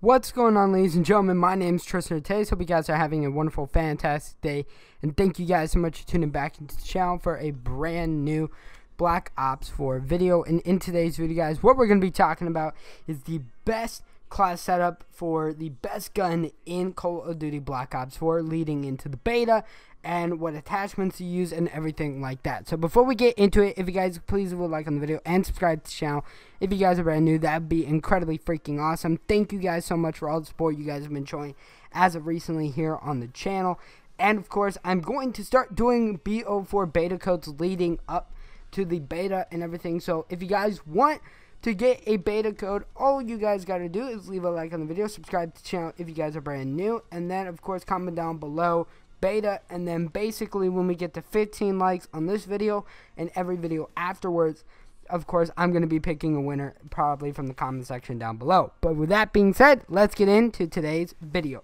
What's going on, ladies and gentlemen? My name is Tristin Ortiz. Hope you guys are having a wonderful, fantastic day. And thank you guys so much for tuning back into the channel for a brand new Black Ops 4 video. And in today's video, guys, what we're going to be talking about is the best class setup for the best gun in Call of Duty Black Ops 4 leading into the beta and what attachments you use and everything like that. So before we get into it, if you guys please would like on the video and subscribe to the channel. If you guys are brand new, that would be incredibly freaking awesome. Thank you guys so much for all the support you guys have been showing as of recently here on the channel. And of course, I'm going to start doing BO4 beta codes leading up to the beta and everything. So if you guys want to get a beta code, all you guys got to do is leave a like on the video, subscribe to the channel if you guys are brand new, and then, of course, comment down below beta, and then basically when we get to 15 likes on this video and every video afterwards, of course, I'm going to be picking a winner probably from the comment section down below. But with that being said, let's get into today's video.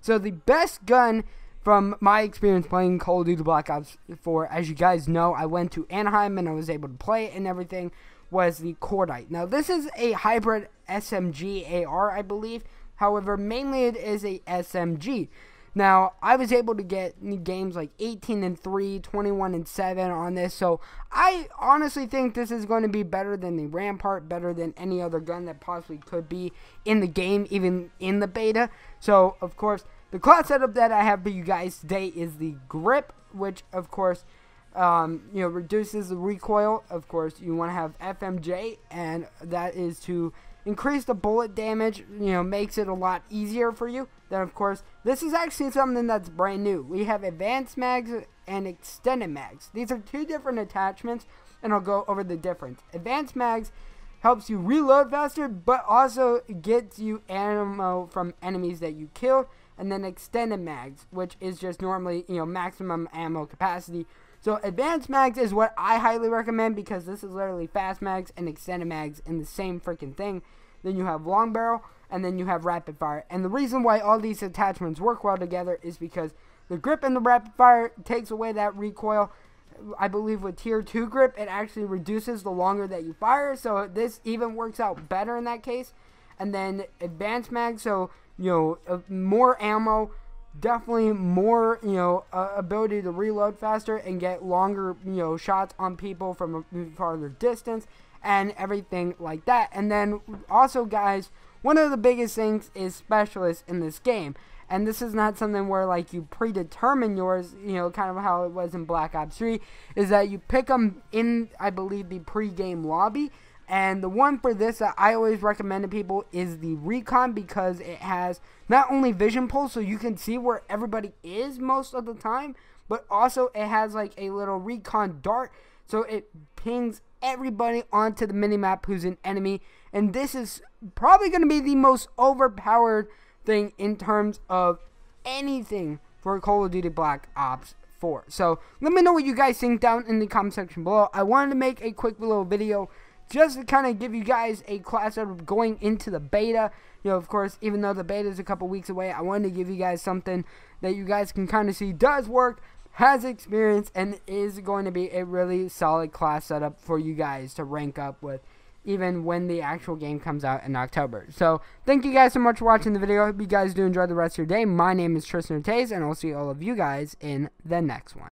So the best gun from my experience playing Call of Duty Black Ops 4, as you guys know, I went to Anaheim and I was able to play it and everything was the Cordite. Now, this is a hybrid SMG AR, I believe. However, mainly it is a SMG. Now, I was able to get games like 18 and 3, 21 and 7 on this. So, I honestly think this is going to be better than the Rampart, better than any other gun that possibly could be in the game, even in the beta. So, of course, the class setup that I have for you guys today is the grip, which, of course, um, you know, reduces the recoil. Of course, you want to have FMJ, and that is to increase the bullet damage. You know, makes it a lot easier for you. Then, of course, this is actually something that's brand new. We have advanced mags and extended mags. These are two different attachments, and I'll go over the difference. Advanced mags helps you reload faster, but also gets you ammo from enemies that you kill. And then extended mags, which is just normally, you know, maximum ammo capacity so advanced mags is what I highly recommend because this is literally fast mags and extended mags in the same freaking thing. Then you have long barrel and then you have rapid fire. And the reason why all these attachments work well together is because the grip in the rapid fire takes away that recoil. I believe with tier 2 grip it actually reduces the longer that you fire. So this even works out better in that case. And then advanced mag so you know uh, more ammo definitely more, you know, uh, ability to reload faster and get longer, you know, shots on people from a farther distance and everything like that. And then also, guys, one of the biggest things is specialists in this game. And this is not something where like you predetermine yours, you know, kind of how it was in Black Ops 3, is that you pick them in, I believe, the pre-game lobby and the one for this that I always recommend to people is the Recon because it has not only vision pulse so you can see where everybody is most of the time, but also it has like a little Recon dart so it pings everybody onto the minimap who's an enemy. And this is probably going to be the most overpowered thing in terms of anything for Call of Duty Black Ops 4. So let me know what you guys think down in the comment section below. I wanted to make a quick little video just to kind of give you guys a class of going into the beta. You know, of course, even though the beta is a couple weeks away, I wanted to give you guys something that you guys can kind of see does work, has experience, and is going to be a really solid class setup for you guys to rank up with even when the actual game comes out in October. So, thank you guys so much for watching the video. I hope you guys do enjoy the rest of your day. My name is Tristin Ortiz, and I'll see all of you guys in the next one.